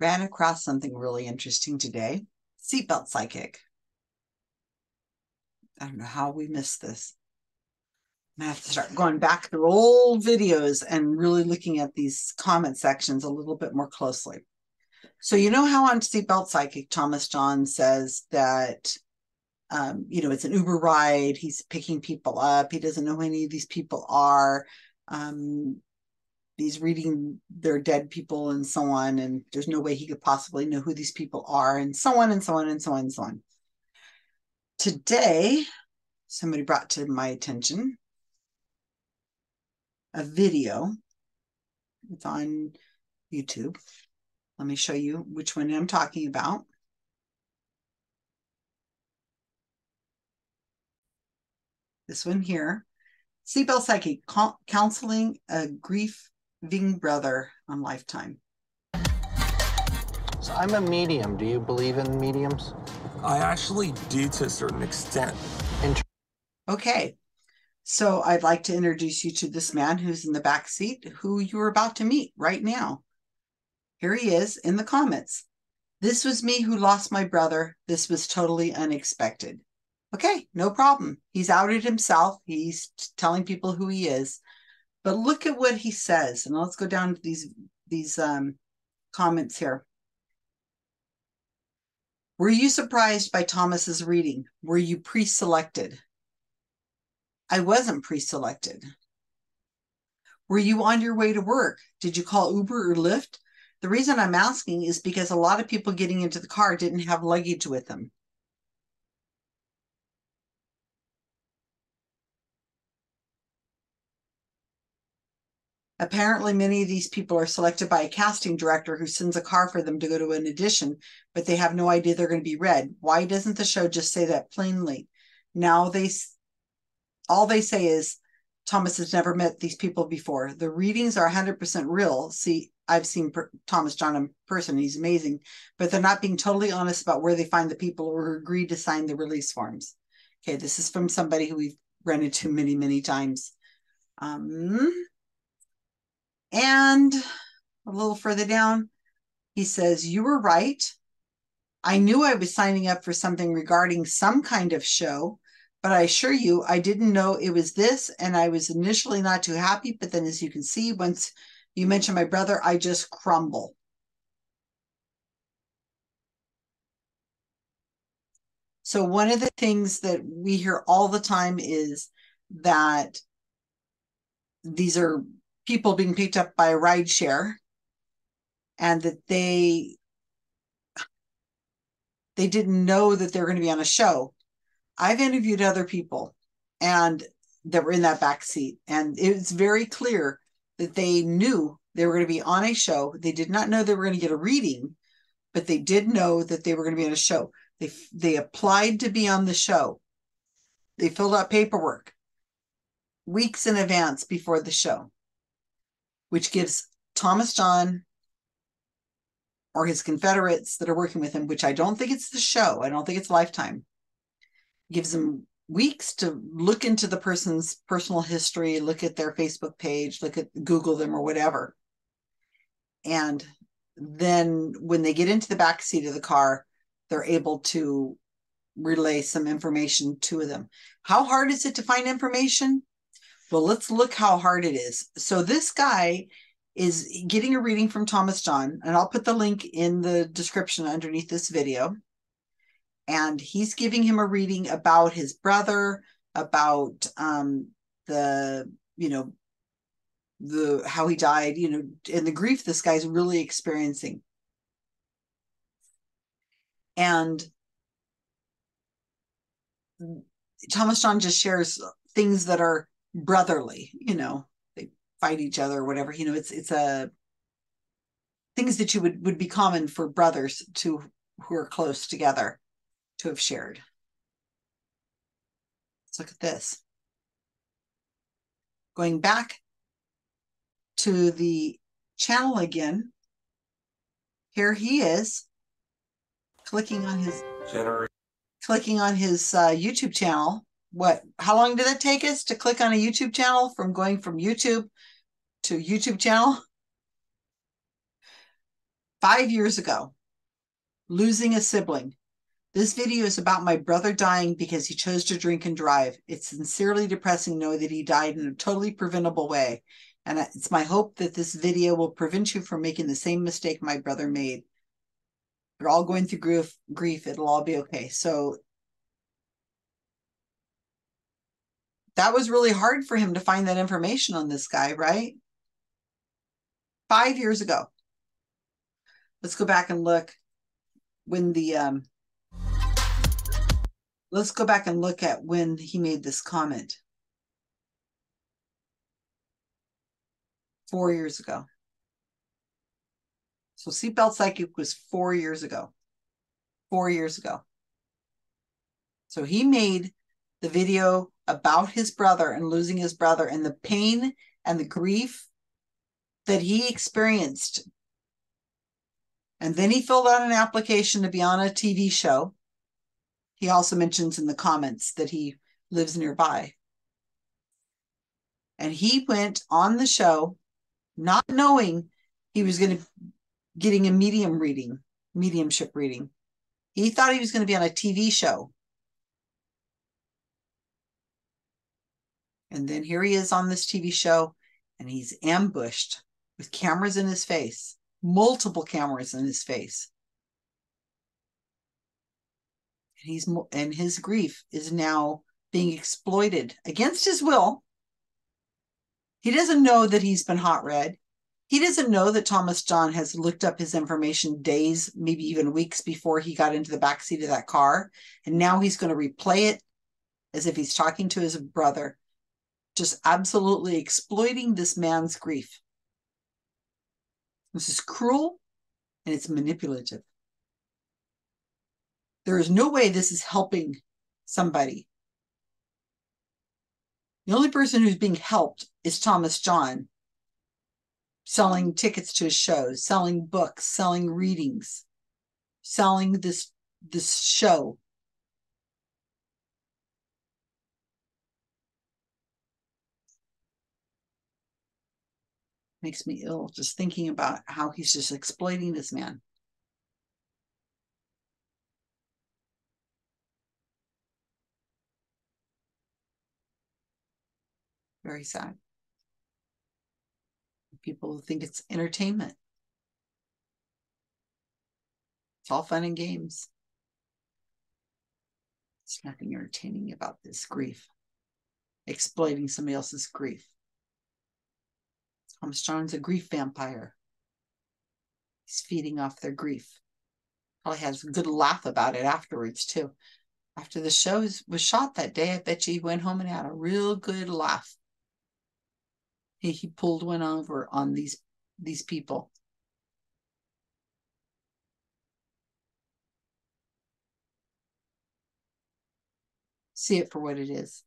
ran across something really interesting today. Seatbelt psychic. I don't know how we missed this. I have to start going back through old videos and really looking at these comment sections a little bit more closely. So you know how on Seatbelt Psychic, Thomas John says that um, you know, it's an Uber ride. He's picking people up. He doesn't know who any of these people are. Um, he's reading their dead people and so on. And there's no way he could possibly know who these people are, and so on and so on and so on and so on. Today, somebody brought to my attention a video. It's on YouTube. Let me show you which one I'm talking about. this one here. Seatbelt Psychic, counseling a grieving brother on Lifetime. So I'm a medium. Do you believe in mediums? I actually do to a certain extent. okay. So I'd like to introduce you to this man who's in the back seat, who you're about to meet right now. Here he is in the comments. This was me who lost my brother. This was totally unexpected. Okay, no problem. He's outed himself. He's telling people who he is. But look at what he says. And let's go down to these these um, comments here. Were you surprised by Thomas's reading? Were you pre-selected? I wasn't pre-selected. Were you on your way to work? Did you call Uber or Lyft? The reason I'm asking is because a lot of people getting into the car didn't have luggage with them. Apparently, many of these people are selected by a casting director who sends a car for them to go to an audition, but they have no idea they're going to be read. Why doesn't the show just say that plainly? Now they, all they say is, Thomas has never met these people before. The readings are 100% real. See, I've seen per- Thomas John in person. He's amazing, but they're not being totally honest about where they find the people or agree to sign the release forms. Okay, this is from somebody who we've run into many, many times. Um, and a little further down, he says, You were right. I knew I was signing up for something regarding some kind of show, but I assure you, I didn't know it was this. And I was initially not too happy. But then, as you can see, once you mention my brother, I just crumble. So, one of the things that we hear all the time is that these are people being picked up by a ride share and that they they didn't know that they were going to be on a show. I've interviewed other people and that were in that back seat and it was very clear that they knew they were going to be on a show. They did not know they were going to get a reading but they did know that they were going to be on a show. They they applied to be on the show. They filled out paperwork weeks in advance before the show which gives Thomas John or his Confederates that are working with him, which I don't think it's the show, I don't think it's Lifetime, gives them weeks to look into the person's personal history, look at their Facebook page, look at Google them or whatever. And then when they get into the back seat of the car, they're able to relay some information to them. How hard is it to find information? Well, let's look how hard it is. So this guy is getting a reading from Thomas John, and I'll put the link in the description underneath this video. And he's giving him a reading about his brother, about um, the, you know, the how he died, you know, and the grief this guy's really experiencing. And Thomas John just shares things that are brotherly you know they fight each other or whatever you know it's it's a things that you would would be common for brothers to who are close together to have shared. Let's look at this. Going back to the channel again here he is clicking on his clicking on his uh, youtube channel what how long did it take us to click on a youtube channel from going from youtube to youtube channel five years ago, losing a sibling. This video is about my brother dying because he chose to drink and drive. It's sincerely depressing to know that he died in a totally preventable way. And it's my hope that this video will prevent you from making the same mistake my brother made. We're all going through grief, grief. It'll all be okay. So that was really hard for him to find that information on this guy, right? Five years ago. Let's go back and look when the um let's go back and look at when he made this comment. Four years ago. So Seatbelt Psychic was four years ago. Four years ago. So he made the video about his brother and losing his brother and the pain and the grief that he experienced. And then he filled out an application to be on a TV show. He also mentions in the comments that he lives nearby. And he went on the show not knowing he was going to getting a medium reading, mediumship reading. He thought he was going to be on a TV show. And then here he is on this TV show, and he's ambushed with cameras in his face, multiple cameras in his face. And he's and his grief is now being exploited against his will. He doesn't know that he's been hot read. He doesn't know that Thomas John has looked up his information days, maybe even weeks before he got into the backseat of that car. And now he's going to replay it as if he's talking to his brother just absolutely exploiting this man's grief. This is cruel and it's manipulative. There is no way this is helping somebody. The only person who's being helped is Thomas John, selling tickets to his shows, selling books, selling readings, selling this this show makes me ill just thinking about how he's just exploiting this man. Very sad. People think it's entertainment. It's all fun and games. There's nothing entertaining about this grief, exploiting somebody else's grief. Armstrong's a grief vampire. He's feeding off their grief. Probably has a good laugh about it afterwards, too. After the show was shot that day, I bet you he went home and had a real good laugh. He, he pulled one over on these these people. See it for what it is.